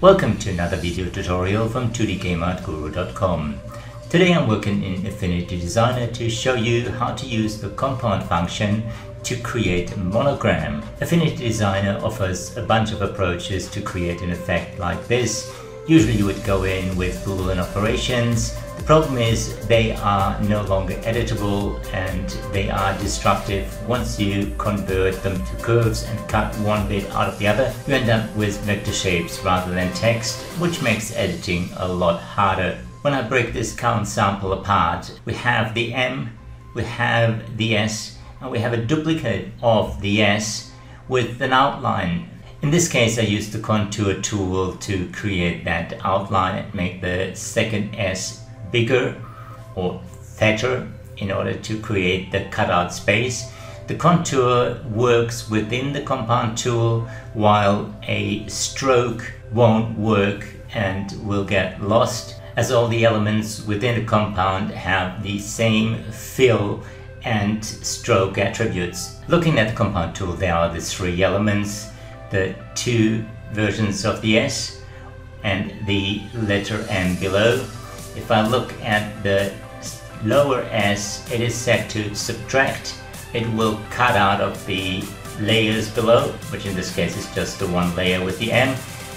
Welcome to another video tutorial from 2dgameartguru.com. Today I'm working in Affinity Designer to show you how to use the compound function to create a monogram. Affinity Designer offers a bunch of approaches to create an effect like this. Usually you would go in with Boolean operations. The problem is they are no longer editable and they are destructive. Once you convert them to curves and cut one bit out of the other, you end up with vector shapes rather than text, which makes editing a lot harder. When I break this count sample apart, we have the M, we have the S, and we have a duplicate of the S with an outline in this case, I used the contour tool to create that outline and make the second S bigger or fatter in order to create the cutout space. The contour works within the compound tool while a stroke won't work and will get lost as all the elements within the compound have the same fill and stroke attributes. Looking at the compound tool, there are the three elements the two versions of the S and the letter M below. If I look at the lower S, it is set to subtract. It will cut out of the layers below, which in this case is just the one layer with the M,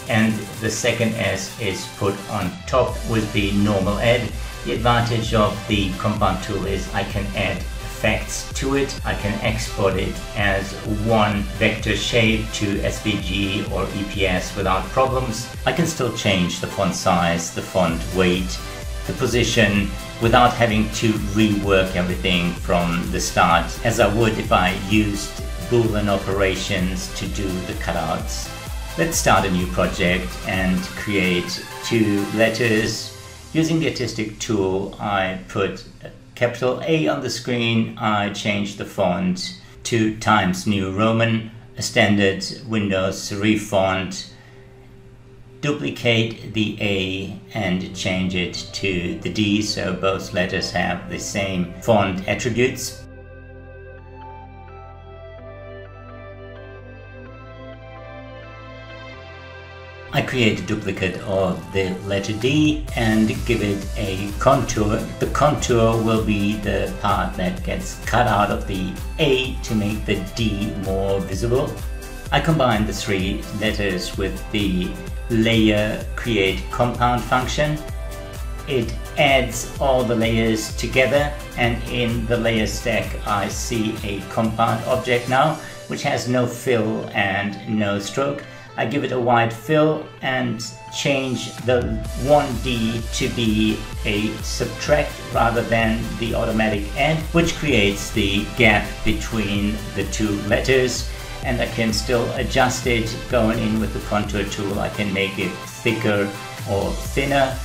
and the second S is put on top with the normal add. The advantage of the compound tool is I can add effects to it. I can export it as one vector shape to SVG or EPS without problems. I can still change the font size, the font weight, the position without having to rework everything from the start as I would if I used boolean operations to do the cutouts. Let's start a new project and create two letters. Using the artistic tool I put capital A on the screen, I change the font to Times New Roman, a standard Windows serif font, duplicate the A and change it to the D so both letters have the same font attributes. I create a duplicate of the letter D and give it a contour. The contour will be the part that gets cut out of the A to make the D more visible. I combine the three letters with the layer create compound function. It adds all the layers together and in the layer stack I see a compound object now which has no fill and no stroke. I give it a wide fill and change the 1D to be a subtract rather than the automatic add, which creates the gap between the two letters. And I can still adjust it going in with the contour tool. I can make it thicker or thinner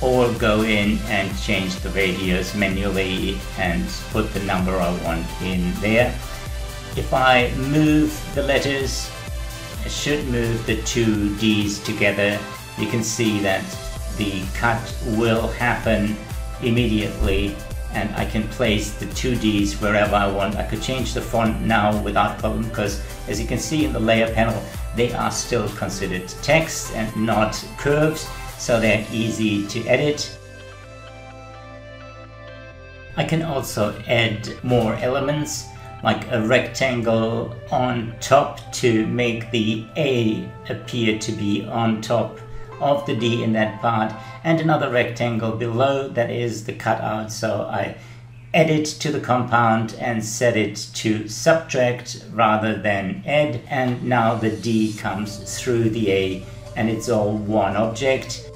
or go in and change the radius manually and put the number I want in there. If I move the letters I should move the two Ds together. You can see that the cut will happen immediately and I can place the two Ds wherever I want. I could change the font now without problem because as you can see in the layer panel, they are still considered text and not curves, so they're easy to edit. I can also add more elements like a rectangle on top to make the A appear to be on top of the D in that part and another rectangle below that is the cutout so I add it to the compound and set it to subtract rather than add and now the D comes through the A and it's all one object.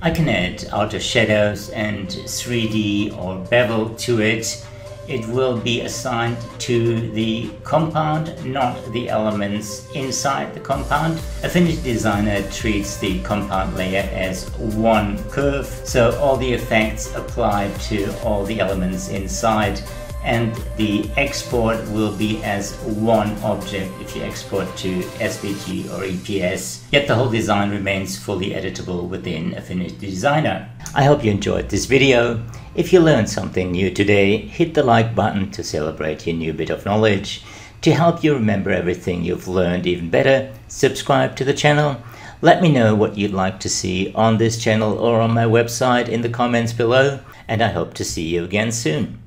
I can add outer shadows and 3D or bevel to it it will be assigned to the compound, not the elements inside the compound. Affinity Designer treats the compound layer as one curve, so all the effects apply to all the elements inside and the export will be as one object if you export to SVG or EPS. Yet the whole design remains fully editable within Affinity Designer. I hope you enjoyed this video. If you learned something new today, hit the like button to celebrate your new bit of knowledge. To help you remember everything you've learned even better, subscribe to the channel. Let me know what you'd like to see on this channel or on my website in the comments below, and I hope to see you again soon.